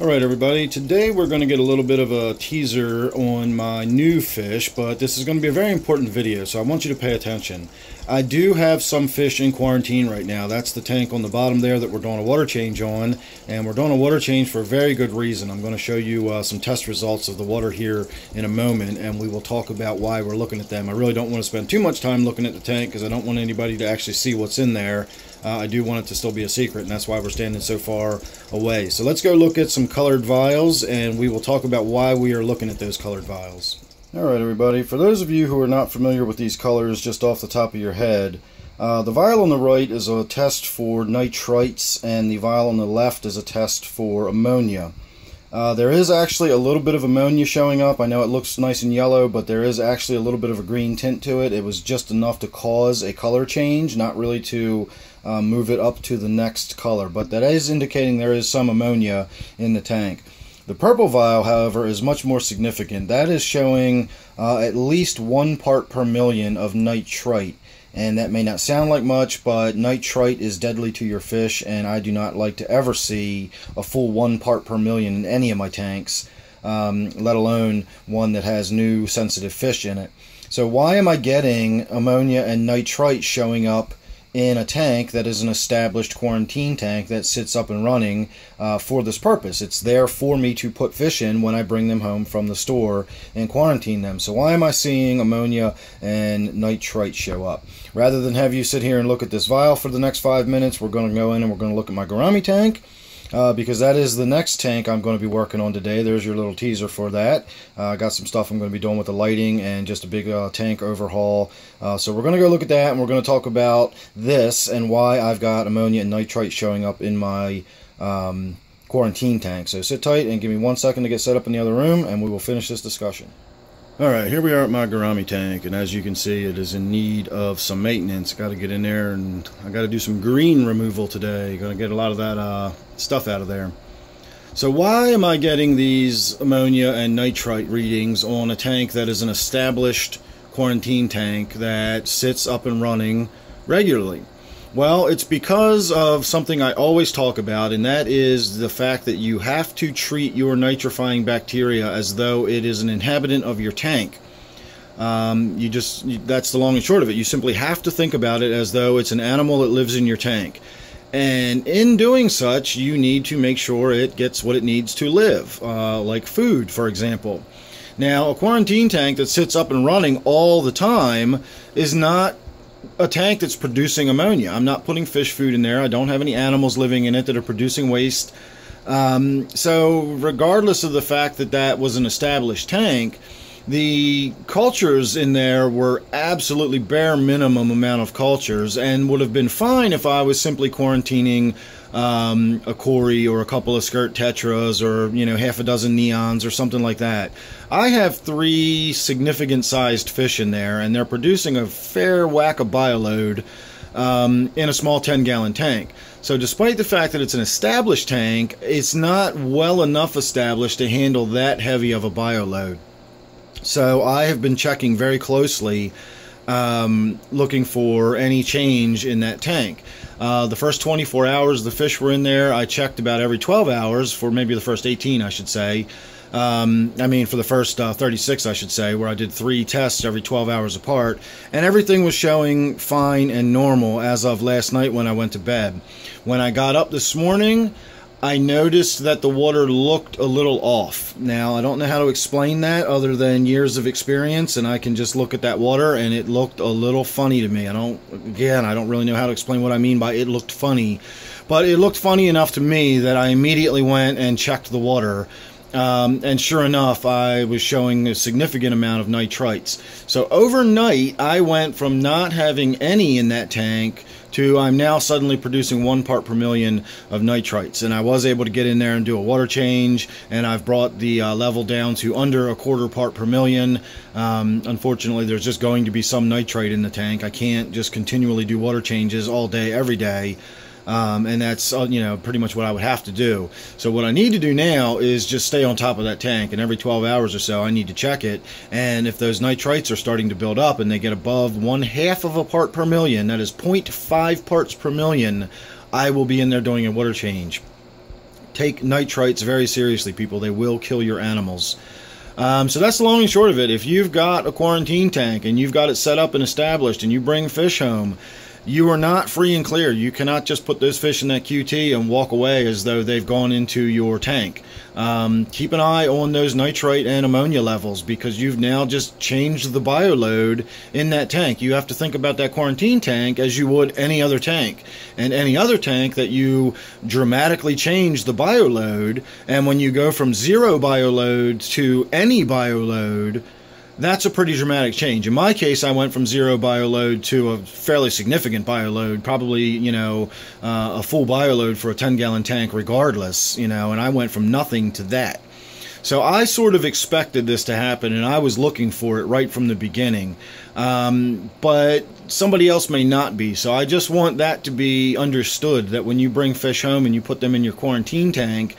Alright everybody, today we're going to get a little bit of a teaser on my new fish, but this is going to be a very important video, so I want you to pay attention. I do have some fish in quarantine right now. That's the tank on the bottom there that we're doing a water change on, and we're doing a water change for a very good reason. I'm going to show you uh, some test results of the water here in a moment, and we will talk about why we're looking at them. I really don't want to spend too much time looking at the tank because I don't want anybody to actually see what's in there. Uh, I do want it to still be a secret, and that's why we're standing so far away. So let's go look at some colored vials, and we will talk about why we are looking at those colored vials. Alright everybody, for those of you who are not familiar with these colors just off the top of your head, uh, the vial on the right is a test for nitrites, and the vial on the left is a test for ammonia. Uh, there is actually a little bit of ammonia showing up. I know it looks nice and yellow, but there is actually a little bit of a green tint to it. It was just enough to cause a color change, not really to uh, move it up to the next color. But that is indicating there is some ammonia in the tank. The purple vial, however, is much more significant. That is showing uh, at least one part per million of nitrite and that may not sound like much, but nitrite is deadly to your fish, and I do not like to ever see a full one part per million in any of my tanks, um, let alone one that has new sensitive fish in it. So why am I getting ammonia and nitrite showing up in a tank that is an established quarantine tank that sits up and running uh, for this purpose. It's there for me to put fish in when I bring them home from the store and quarantine them. So why am I seeing ammonia and nitrite show up? Rather than have you sit here and look at this vial for the next five minutes, we're going to go in and we're going to look at my gourami tank uh, because that is the next tank I'm going to be working on today. There's your little teaser for that. Uh, I uh, got some stuff I'm going to be doing with the lighting and just a big uh, tank overhaul. Uh, so we're going to go look at that and we're going to talk about this and why I've got ammonia and nitrite showing up in my um, quarantine tank. So sit tight and give me one second to get set up in the other room and we will finish this discussion. Alright, here we are at my gourami tank, and as you can see, it is in need of some maintenance. Got to get in there, and I got to do some green removal today. Going to get a lot of that uh, stuff out of there. So why am I getting these ammonia and nitrite readings on a tank that is an established quarantine tank that sits up and running regularly? Well, it's because of something I always talk about, and that is the fact that you have to treat your nitrifying bacteria as though it is an inhabitant of your tank. Um, you just that's the long and short of it. You simply have to think about it as though it's an animal that lives in your tank. And in doing such, you need to make sure it gets what it needs to live, uh, like food, for example. Now, a quarantine tank that sits up and running all the time is not a tank that's producing ammonia. I'm not putting fish food in there. I don't have any animals living in it that are producing waste. Um, so, regardless of the fact that that was an established tank, the cultures in there were absolutely bare minimum amount of cultures and would have been fine if I was simply quarantining um, a Cory or a couple of skirt tetras or you know half a dozen neons or something like that. I have three significant sized fish in there, and they're producing a fair whack of bioload um, in a small 10 gallon tank. So, despite the fact that it's an established tank, it's not well enough established to handle that heavy of a bioload. So, I have been checking very closely um, looking for any change in that tank. Uh, the first 24 hours the fish were in there, I checked about every 12 hours for maybe the first 18, I should say. Um, I mean, for the first uh, 36, I should say, where I did three tests every 12 hours apart, and everything was showing fine and normal as of last night when I went to bed. When I got up this morning, I noticed that the water looked a little off. Now, I don't know how to explain that other than years of experience, and I can just look at that water and it looked a little funny to me. I don't, again, I don't really know how to explain what I mean by it looked funny, but it looked funny enough to me that I immediately went and checked the water. Um, and sure enough, I was showing a significant amount of nitrites. So overnight, I went from not having any in that tank to I'm now suddenly producing one part per million of nitrites. And I was able to get in there and do a water change, and I've brought the uh, level down to under a quarter part per million. Um, unfortunately, there's just going to be some nitrite in the tank. I can't just continually do water changes all day, every day. Um, and that's uh, you know pretty much what I would have to do. So what I need to do now is just stay on top of that tank, and every 12 hours or so I need to check it. And if those nitrites are starting to build up and they get above one half of a part per million, that is 0.5 parts per million, I will be in there doing a water change take nitrites very seriously, people. They will kill your animals. Um, so that's the long and short of it. If you've got a quarantine tank and you've got it set up and established and you bring fish home, you are not free and clear. You cannot just put those fish in that QT and walk away as though they've gone into your tank. Um, keep an eye on those nitrite and ammonia levels because you've now just changed the bioload in that tank. You have to think about that quarantine tank as you would any other tank. And any other tank that you dramatically change the bioload, and when you go from zero bioload to any bioload, that's a pretty dramatic change. In my case, I went from zero bioload to a fairly significant bioload, probably, you know, uh, a full bioload for a 10 gallon tank, regardless, you know, and I went from nothing to that. So I sort of expected this to happen, and I was looking for it right from the beginning. Um, but somebody else may not be. So I just want that to be understood that when you bring fish home and you put them in your quarantine tank,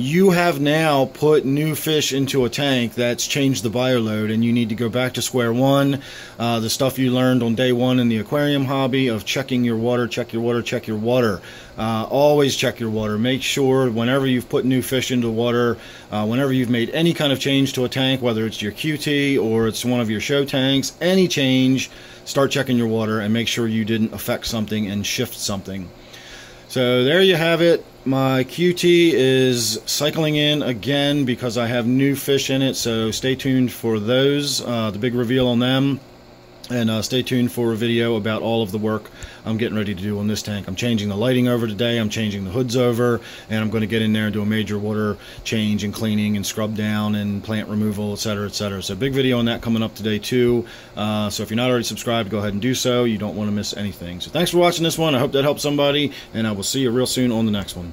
you have now put new fish into a tank that's changed the bioload and you need to go back to square one. Uh, the stuff you learned on day one in the aquarium hobby of checking your water check your water check your water. Uh, always check your water. Make sure whenever you've put new fish into water uh, whenever you've made any kind of change to a tank whether it's your QT or it's one of your show tanks any change start checking your water and make sure you didn't affect something and shift something so there you have it. My QT is cycling in again because I have new fish in it, so stay tuned for those, uh, the big reveal on them. And uh, stay tuned for a video about all of the work I'm getting ready to do on this tank. I'm changing the lighting over today, I'm changing the hoods over, and I'm going to get in there and do a major water change and cleaning and scrub down and plant removal, etc., etc. So big video on that coming up today too. Uh, so if you're not already subscribed, go ahead and do so. You don't want to miss anything. So thanks for watching this one. I hope that helped somebody, and I will see you real soon on the next one.